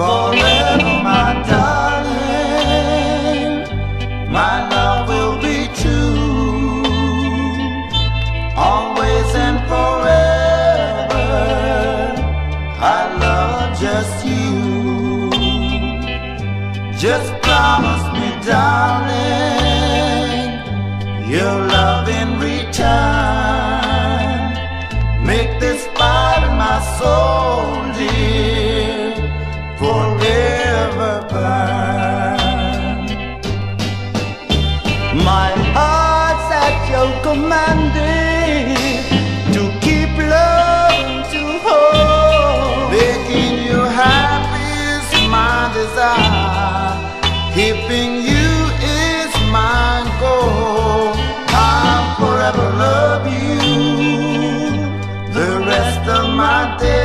Forever, just you. Just promise me, darling, your love in return. Make this fire in my soul, dear, forever burn. My heart's at your commanding desire. Keeping you is my goal. I'll forever love you the rest of my days.